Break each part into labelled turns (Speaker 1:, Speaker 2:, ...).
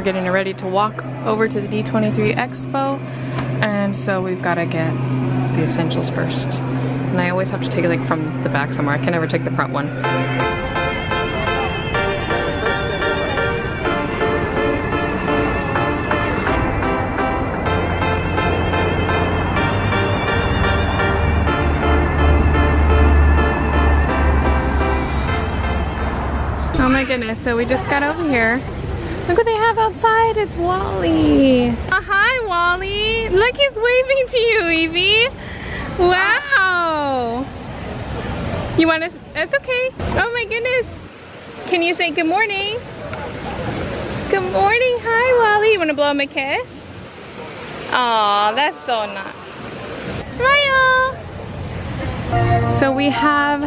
Speaker 1: We're getting ready to walk over to the D23 Expo. And so we've got to get the essentials first. And I always have to take it like from the back somewhere. I can never take the front one. Oh my goodness, so we just got over here. Look what they have outside, it's Wall-E. Uh, hi Wall-E, look he's waving to you Evie. Wow. You want to, that's okay. Oh my goodness. Can you say good morning? Good morning, hi Wall-E. You want to blow him a kiss? Aw, that's so nice. Smile. So we have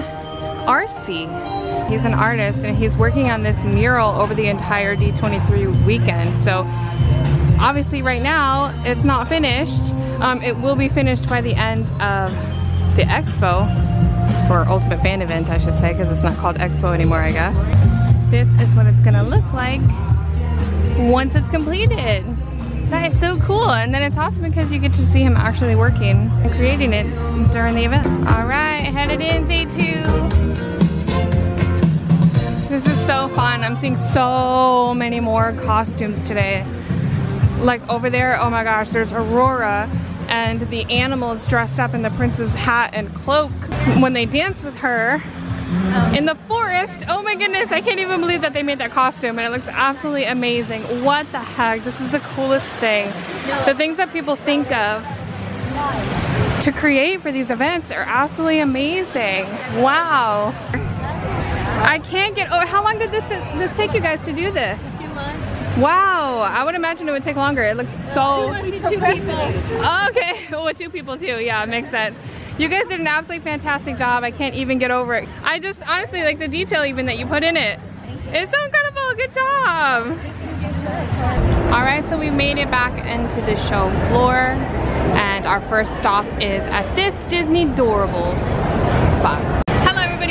Speaker 1: RC. He's an artist and he's working on this mural over the entire D23 weekend. So obviously right now it's not finished. Um, it will be finished by the end of the expo, or Ultimate Fan Event I should say, because it's not called expo anymore I guess. This is what it's gonna look like once it's completed. That is so cool. And then it's awesome because you get to see him actually working and creating it during the event. All right, headed in day two. This is so fun. I'm seeing so many more costumes today. Like over there, oh my gosh, there's Aurora and the animals dressed up in the prince's hat and cloak when they dance with her oh. in the forest. Oh my goodness, I can't even believe that they made that costume and it looks absolutely amazing. What the heck? This is the coolest thing. The things that people think of to create for these events are absolutely amazing. Wow. I can't get, oh, how long did this this take you guys to do this?
Speaker 2: Two months.
Speaker 1: Wow, I would imagine it would take longer. It looks so...
Speaker 2: Two months to two people.
Speaker 1: Oh, okay, well, with two people too, yeah, it makes sense. You guys did an absolutely fantastic job. I can't even get over it. I just, honestly, like the detail even that you put in it. It's so incredible, good job. All right, so we made it back into the show floor and our first stop is at this Disney Doorables spot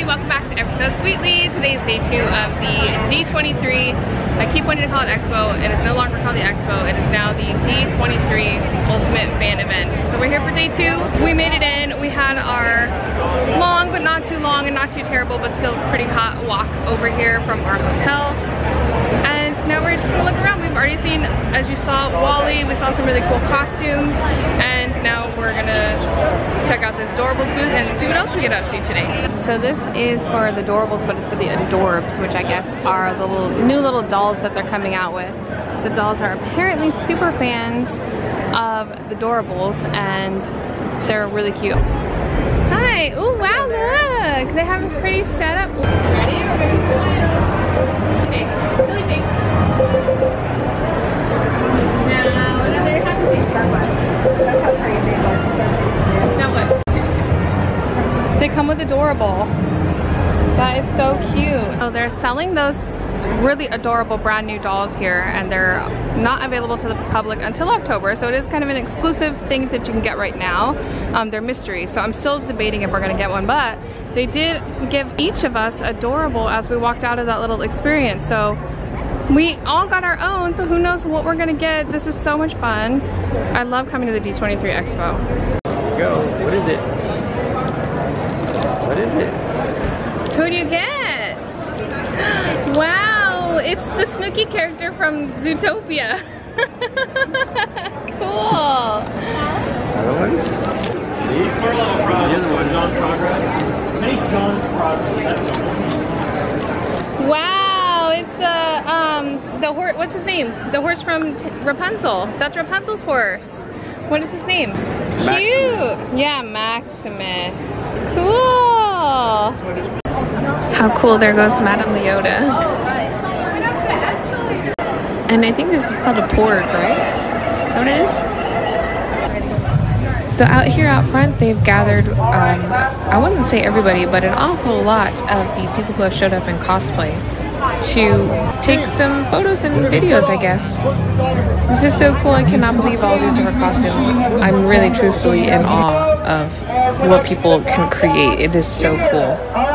Speaker 1: welcome back to Ever So Sweetly. Today is day two of the D23. I keep wanting to call it Expo. And It is no longer called the Expo. It is now the D23 Ultimate Fan Event. So we're here for day two. We made it in. We had our long, but not too long and not too terrible, but still pretty hot walk over here from our hotel. And we're just gonna look around. We've already seen, as you saw, Wall-E. We saw some really cool costumes. And now we're gonna check out this Doorables booth and see what else we get up to today. So this is for the Doorables, but it's for the Adorbs, which I guess are little new little dolls that they're coming out with. The dolls are apparently super fans of the Doorables and they're really cute. Hi, oh wow, look! They have a pretty setup. Ready? That's how crazy Now what? They come with adorable. That is so cute. Oh, they're selling those really adorable brand new dolls here and they're not available to the public until October so it is kind of an exclusive thing that you can get right now. Um, they're mystery so I'm still debating if we're gonna get one but they did give each of us adorable as we walked out of that little experience so we all got our own so who knows what we're gonna get. This is so much fun. I love coming to the D23 Expo.
Speaker 3: Go what is it? What is it?
Speaker 1: Who do you get it's the Snooki character from Zootopia. cool. Another one? Wow, it's the um the horse. What's his name? The horse from T Rapunzel. That's Rapunzel's horse. What is his name? Maximus. Cute. Yeah, Maximus. Cool. How cool! There goes Madame Leota. And I think this is called a porg, right? Is that what it is? So out here out front, they've gathered, um, I wouldn't say everybody, but an awful lot of the people who have showed up in cosplay to take some photos and videos, I guess. This is so cool. I cannot believe all these different costumes. I'm really truthfully in awe of what people can create. It is so cool.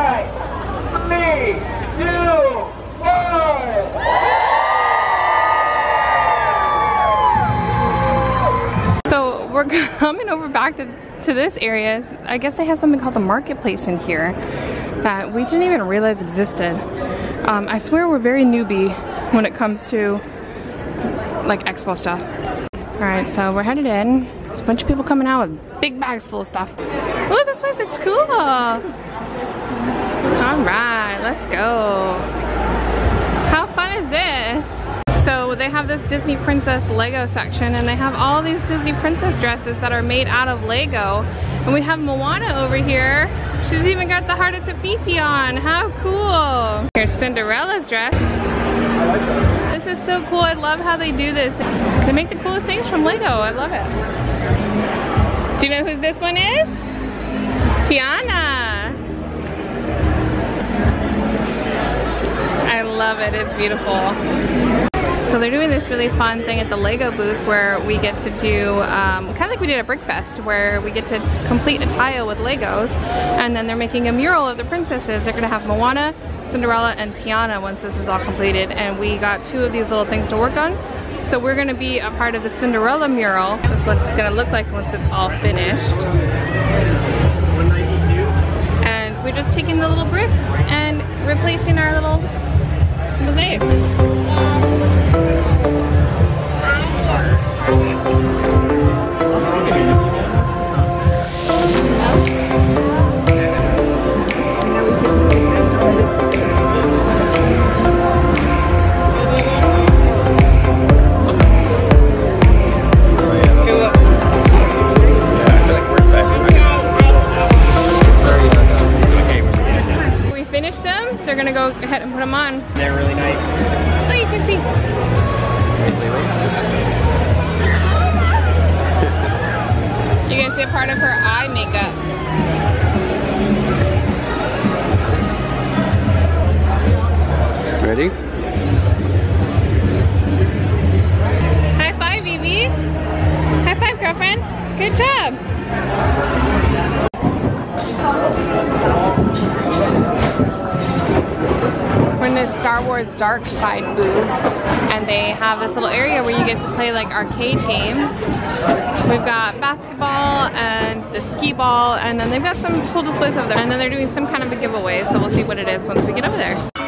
Speaker 1: coming over back to, to this area. I guess they have something called the marketplace in here that we didn't even realize existed. Um, I swear we're very newbie when it comes to like expo stuff. All right, so we're headed in. There's a bunch of people coming out with big bags full of stuff. Look, this place looks cool. All right, let's go. How fun is this? So they have this Disney Princess Lego section and they have all these Disney Princess dresses that are made out of Lego. And we have Moana over here. She's even got the Heart of Te Fiti on. How cool. Here's Cinderella's dress. This is so cool. I love how they do this. They make the coolest things from Lego. I love it. Do you know whose this one is? Tiana. I love it. It's beautiful. So they're doing this really fun thing at the Lego booth where we get to do, um, kind of like we did at Brickfest, where we get to complete a tile with Legos, and then they're making a mural of the princesses. They're gonna have Moana, Cinderella, and Tiana once this is all completed, and we got two of these little things to work on. So we're gonna be a part of the Cinderella mural. This is what it's gonna look like once it's all finished. And we're just taking the little bricks and replacing our little mosaic. We Dark Side booth, and they have this little area where you get to play like arcade games. We've got basketball and the skee ball, and then they've got some cool displays over there. And then they're doing some kind of a giveaway, so we'll see what it is once we get over there.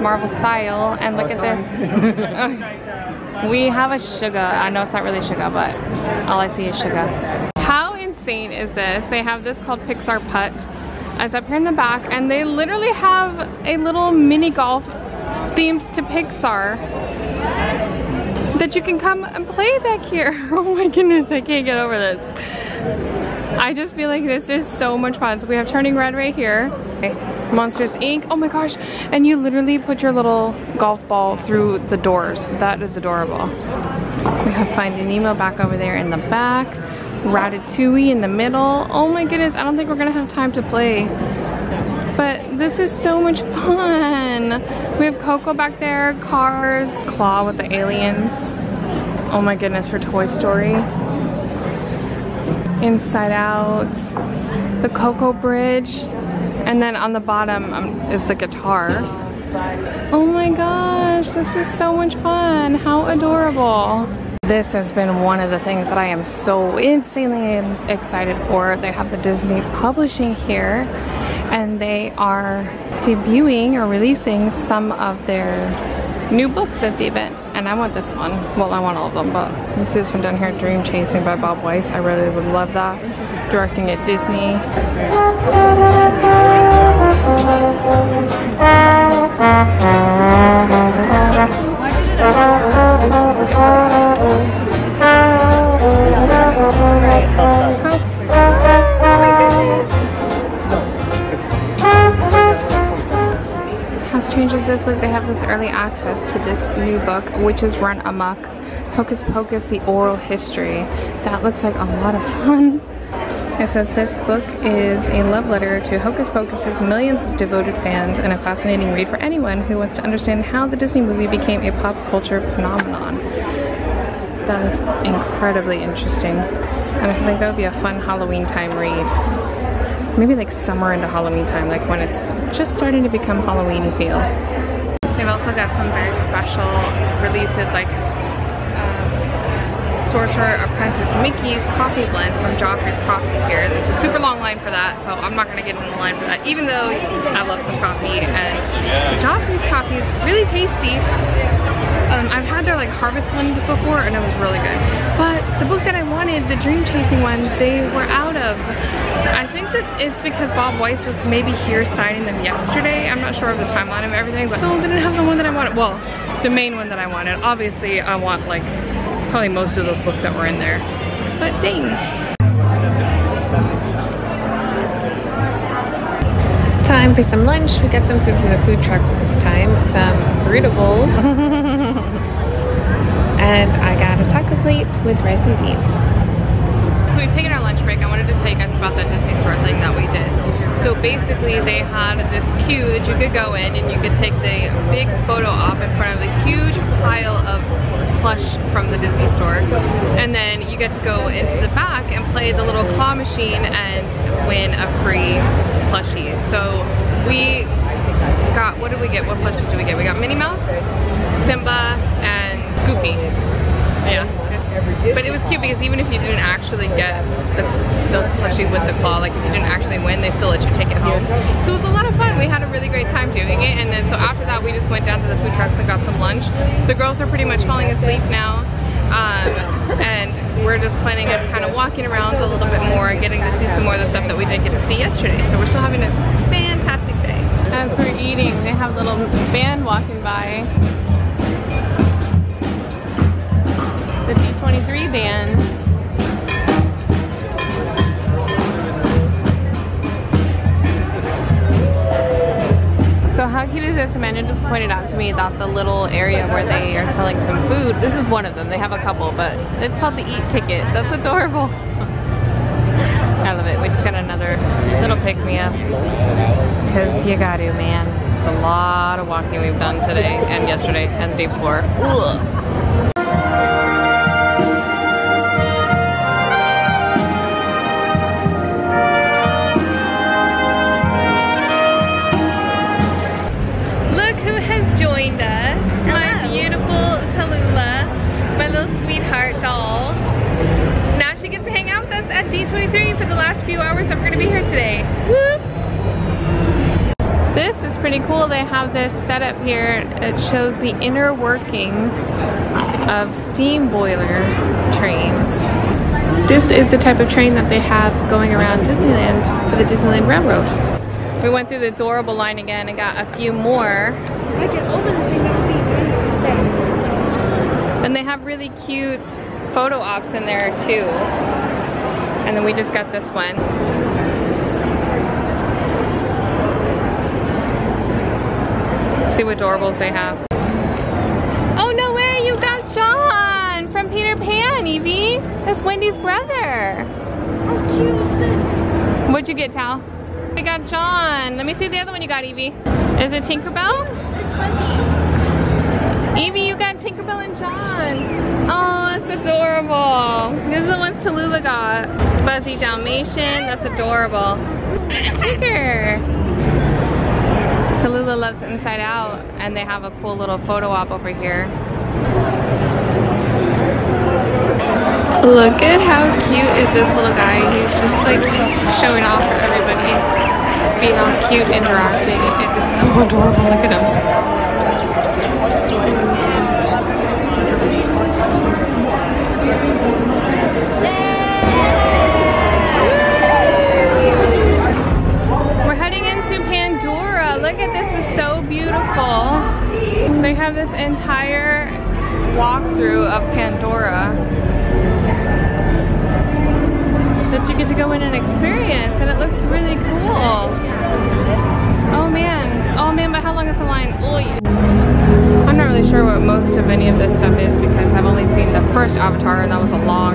Speaker 1: Marvel style, and look at this. we have a sugar. I know it's not really sugar, but all I see is sugar. How insane is this? They have this called Pixar Putt. It's up here in the back, and they literally have a little mini golf themed to Pixar that you can come and play back here. Oh my goodness, I can't get over this. I just feel like this is so much fun. So we have Turning Red right here. Monsters Inc. Oh my gosh. And you literally put your little golf ball through the doors. That is adorable. We have Finding Nemo back over there in the back. Ratatouille in the middle. Oh my goodness, I don't think we're gonna have time to play. But this is so much fun. We have Coco back there, Cars, Claw with the aliens. Oh my goodness, for Toy Story. Inside Out, the Coco Bridge, and then on the bottom um, is the guitar. Oh my gosh, this is so much fun. How adorable. this has been one of the things that I am so insanely excited for. They have the Disney Publishing here and they are debuting or releasing some of their new books at the event and I want this one. Well, I want all of them, but you see this one down here, Dream Chasing by Bob Weis. I really would love that. Directing at Disney. Like they have this early access to this new book, Witches Run Amok, Hocus Pocus, The Oral History. That looks like a lot of fun. It says this book is a love letter to Hocus Pocus's millions of devoted fans and a fascinating read for anyone who wants to understand how the Disney movie became a pop culture phenomenon. That's incredibly interesting. And I think that would be a fun Halloween time read maybe like summer into Halloween time, like when it's just starting to become Halloween feel. They've also got some very special releases like Sorcerer Apprentice Mickey's Coffee Blend from Joffrey's Coffee here. There's a super long line for that, so I'm not gonna get in the line for that, even though I love some coffee and Joffrey's coffee is really tasty. Um, I've had their like harvest blends before and it was really good. But the book that I wanted, the Dream Chasing one, they were out of. I think that it's because Bob Weis was maybe here signing them yesterday. I'm not sure of the timeline of everything, but still didn't have the one that I wanted. Well, the main one that I wanted. Obviously, I want like probably most of those books that were in there. But dang.
Speaker 2: Time for some lunch. We got some food from the food trucks this time. Some burrito bowls. and I got a taco plate with rice and beans.
Speaker 1: Lunch break. I wanted to you guys about that Disney store thing that we did. So basically they had this queue that you could go in and you could take the big photo op in front of the huge pile of plush from the Disney store. And then you get to go into the back and play the little claw machine and win a free plushie. So we got, what did we get? What plushies did we get? We got Minnie Mouse, Simba, and Goofy. Yeah. But it was cute because even if you didn't actually get the, the plushie with the claw, like if you didn't actually win, they still let you take it home. So it was a lot of fun. We had a really great time doing it. And then so after that, we just went down to the food trucks and got some lunch. The girls are pretty much falling asleep now. Um, and we're just planning on kind of walking around a little bit more getting to see some more of the stuff that we didn't get to see yesterday. So we're still having a fantastic day.
Speaker 3: As we're eating, they have a little band walking by. How is this? Amanda just pointed out to me that the little area where they are selling some food, this is one of them, they have a couple, but it's called the Eat Ticket. That's adorable. I love it. We just got another little pick-me-up. Because you gotta, man. It's a lot of walking we've done today and yesterday and the day before. Ugh. This is pretty cool. They have this setup here. It shows the inner workings of steam boiler trains.
Speaker 2: This is the type of train that they have going around Disneyland for the Disneyland Railroad.
Speaker 3: We went through the adorable line again and got a few more.
Speaker 4: I get over this thing.
Speaker 3: And they have really cute photo ops in there too. And then we just got this one. See what adorables they have. Oh no way, you got John from Peter Pan, Evie. That's Wendy's brother.
Speaker 4: How cute is this?
Speaker 3: What'd you get, Tal? I got John. Let me see the other one you got, Evie. Is it Tinkerbell? Evie, you got Tinkerbell and John. Oh, that's adorable. These are the ones Tallulah got. Fuzzy Dalmatian, that's adorable. Tinker. Tallulah loves Inside Out, and they have a cool little photo op over here.
Speaker 2: Look at how cute is this little guy. He's just like showing off for everybody. Being all cute, interacting. It is so adorable. Look at him.
Speaker 1: We're heading into Pandora. Look at this, is so beautiful. They have this entire walkthrough of Pandora that you get to go in and experience, and it looks really cool. Oh man, oh man, but how long is the line? I'm not really sure what most of any of this stuff is because I've only seen the first Avatar, and that was a long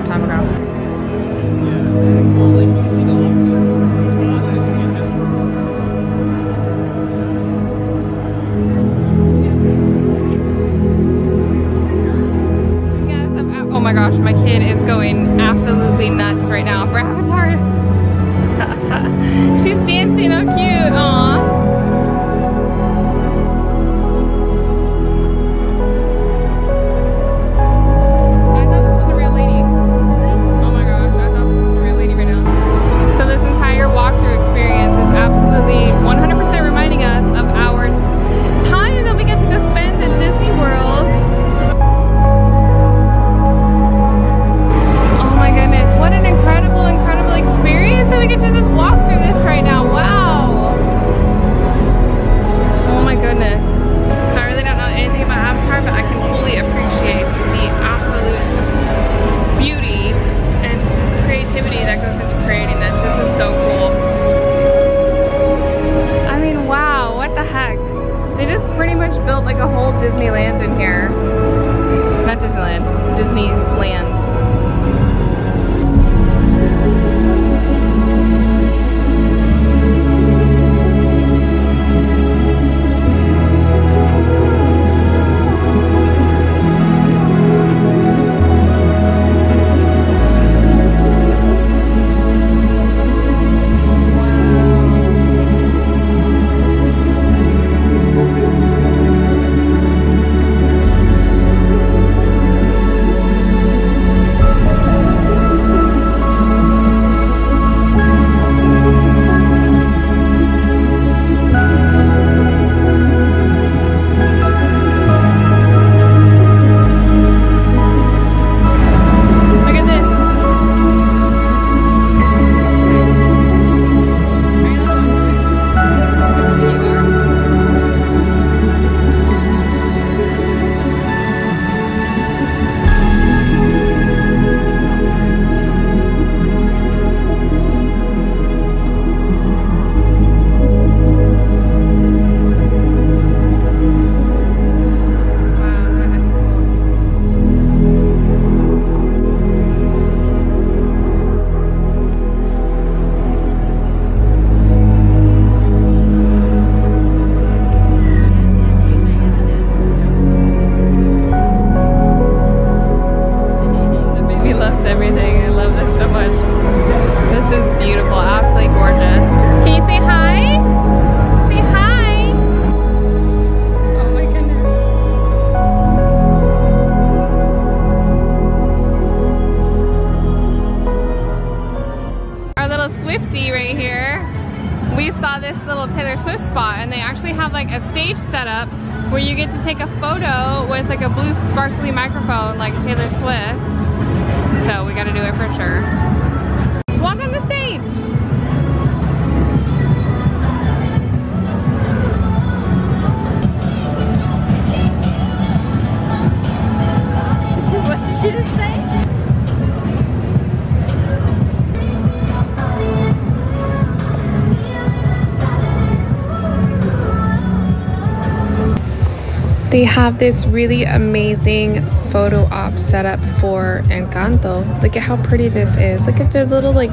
Speaker 1: They have
Speaker 2: this really amazing photo op set up for Encanto. Look at how pretty this is. Look at the little like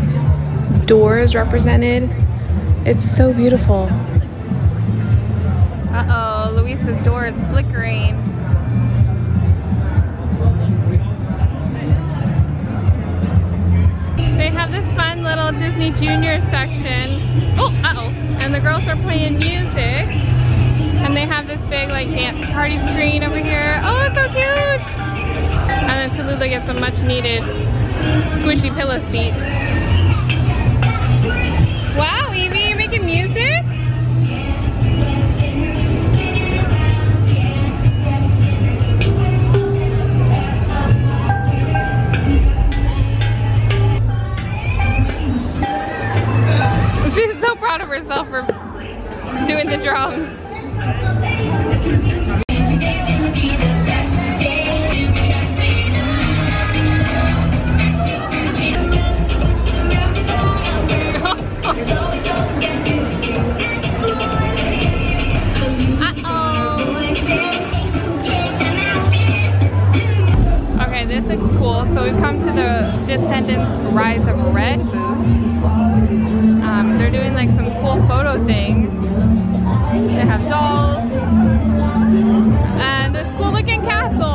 Speaker 2: doors represented. It's so beautiful.
Speaker 1: Uh-oh, Luisa's door is flickering. They have this fun little Disney Junior section. Oh, uh-oh. And the girls are playing music. And they have this big like dance party screen over here. Oh, it's so cute. And then Tallulah gets a much needed squishy pillow seat. Wow, Evie, you're making music? She's so proud of herself for doing the drums. Okay, this looks cool. So we've come to the Descendants Rise of Red booth. Um, they're doing like some cool photo thing. They have dolls. And this cool looking castle.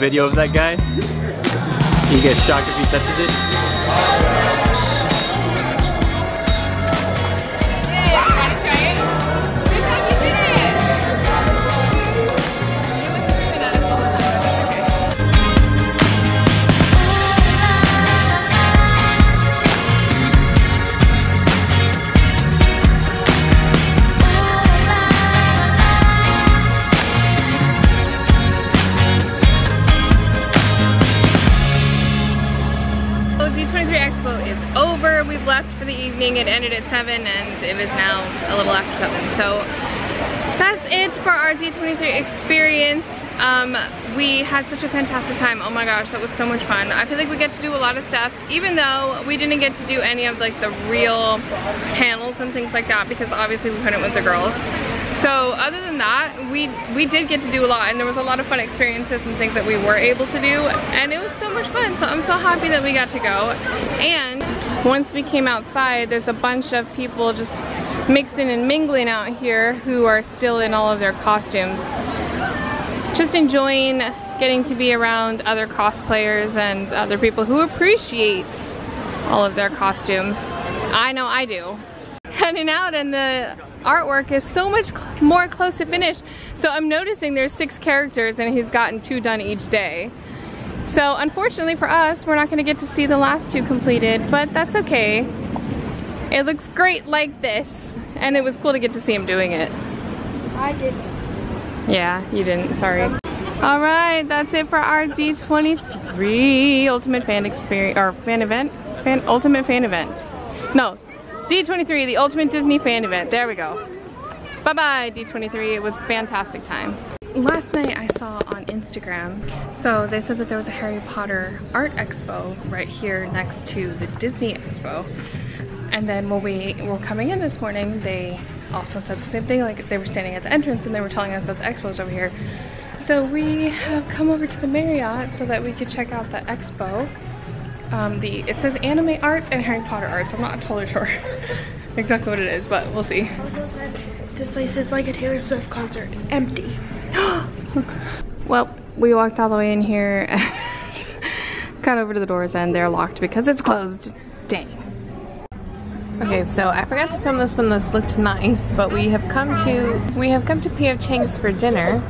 Speaker 5: Video of that guy? He gets shocked if he touches it.
Speaker 1: It ended at 7 and it is now a little after 7. So that's it for our D23 experience. Um, we had such a fantastic time. Oh my gosh, that was so much fun. I feel like we get to do a lot of stuff, even though we didn't get to do any of like the real panels and things like that because obviously we couldn't with the girls. So other than that, we we did get to do a lot and there was a lot of fun experiences and things that we were able to do and it was so much fun. So I'm so happy that we got to go. And once we came outside, there's a bunch of people just mixing and mingling out here who are still in all of their costumes. Just enjoying getting to be around other cosplayers and other people who appreciate all of their costumes. I know I do heading out and the artwork is so much cl more close to finish. So I'm noticing there's six characters and he's gotten two done each day. So unfortunately for us, we're not gonna get to see the last two completed, but that's okay. It looks great like this. And it was cool to get to see him doing it.
Speaker 4: I didn't.
Speaker 1: Yeah, you didn't, sorry. All right, that's it for our D23 Ultimate Fan Experience, or fan event? Fan, Ultimate Fan Event. No, D23, the Ultimate Disney Fan Event. There we go. Bye-bye, D23. It was a fantastic time. Last night I saw on Instagram, so they said that there was a Harry Potter art expo right here next to the Disney Expo. And then when we were coming in this morning, they also said the same thing, like they were standing at the entrance and they were telling us that the expo is over here. So we have come over to the Marriott so that we could check out the expo. Um, the It says anime arts and Harry Potter arts. So I'm not totally sure exactly what it is, but we'll see.
Speaker 4: This place is like a Taylor Swift concert. Empty.
Speaker 1: Well, we walked all the way in here and got over to the doors and they're locked because it's closed. Dang. Okay, so I forgot to film this when this looked nice, but we have come to we have come to P.F. Chang's for dinner.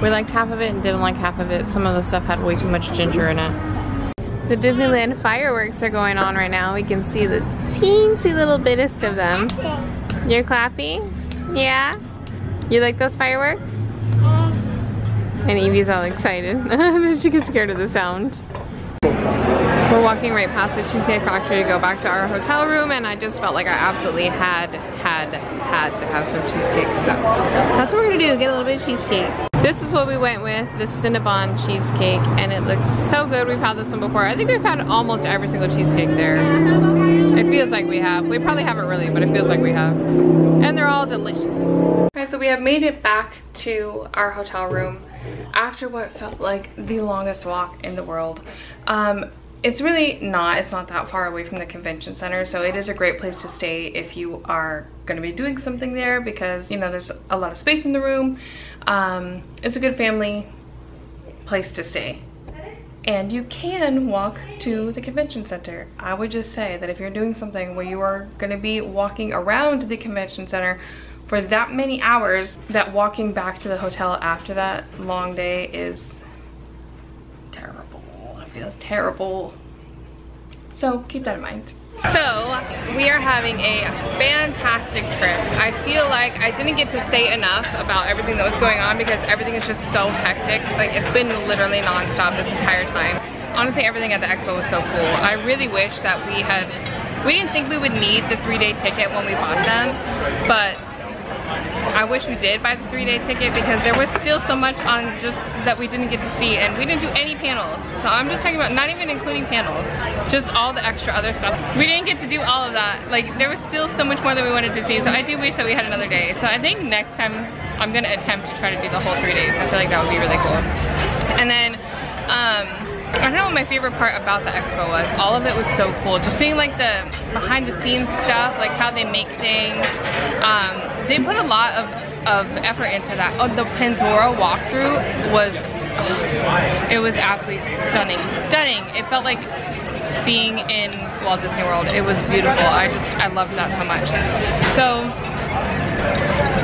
Speaker 1: We liked half of it and didn't like half of it. Some of the stuff had way too much ginger in it. The Disneyland fireworks are going on right now. We can see the teensy little bittest of them. You're clapping? Yeah? You like those fireworks? And Evie's all excited. she gets scared of the sound. We're walking right past the Cheesecake Factory to go back to our hotel room and I just felt like I absolutely had, had, had to have some cheesecake. So that's what we're gonna do, get a little bit of cheesecake. This is what we went with, the Cinnabon cheesecake and it looks so good. We've had this one before. I think we've had almost every single cheesecake there. It feels like we have. We probably haven't really, but it feels like we have. And they're all delicious.
Speaker 6: Alright, so we have made it back to our hotel room after what felt like the longest walk in the world. Um, it's really not, it's not that far away from the convention center, so it is a great place to stay if you are gonna be doing something there because, you know, there's a lot of space in the room. Um, it's a good family place to stay. And you can walk to the convention center. I would just say that if you're doing something where you are gonna be walking around the convention center for that many hours, that walking back to the hotel after that long day is terrible. It feels terrible. So keep that in mind.
Speaker 1: So we are having a fantastic trip. I feel like I didn't get to say enough about everything that was going on because everything is just so hectic. Like it's been literally nonstop this entire time. Honestly, everything at the expo was so cool. I really wish that we had, we didn't think we would need the three day ticket when we bought them, but I wish we did buy the three-day ticket because there was still so much on just that we didn't get to see and we didn't do any panels. So I'm just talking about not even including panels, just all the extra other stuff. We didn't get to do all of that. Like there was still so much more that we wanted to see. So I do wish that we had another day. So I think next time I'm gonna attempt to try to do the whole three days. I feel like that would be really cool. And then, um, I don't know what my favorite part about the expo was. All of it was so cool. Just seeing like the behind the scenes stuff, like how they make things. Um, they put a lot of, of effort into that. Oh, the Pandora walkthrough was, oh, it was absolutely stunning. Stunning. It felt like being in Walt Disney World. It was beautiful. I just, I loved that so much. So,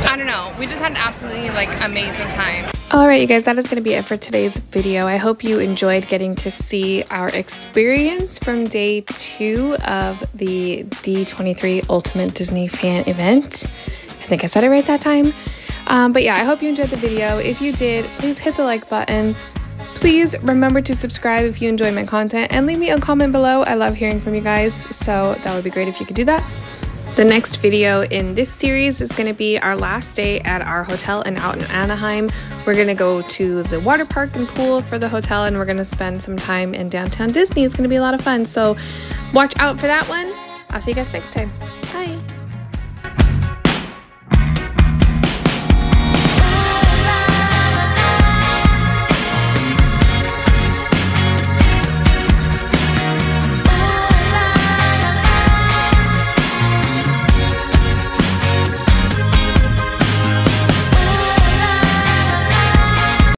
Speaker 1: I don't know. We just had an absolutely like amazing time.
Speaker 2: Alright you guys, that is going to be it for today's video. I hope you enjoyed getting to see our experience from day two of the D23 Ultimate Disney Fan Event. I think I said it right that time. Um, but yeah, I hope you enjoyed the video. If you did, please hit the like button. Please remember to subscribe if you enjoy my content and leave me a comment below. I love hearing from you guys, so that would be great if you could do that. The next video in this series is going to be our last day at our hotel and out in Anaheim. We're going to go to the water park and pool for the hotel and we're going to spend some time in downtown Disney. It's going to be a lot of fun. So watch out for that one. I'll see you guys next time.